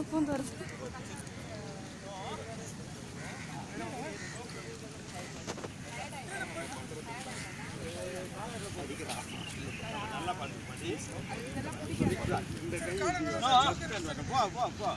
அவனுக்கு பூந்து வருது போ போ போ